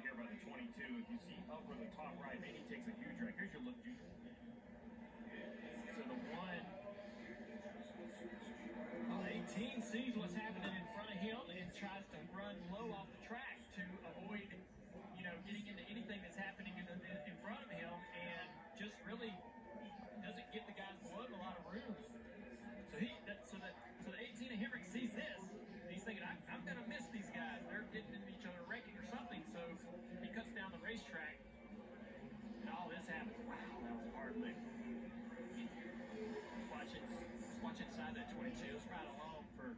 22. If you see over the top right, maybe takes a huge right. Here's your look, Junior. So the one. Well, 18 sees what's happening in front of him and tries to run low off the track inside that 22. It's right home for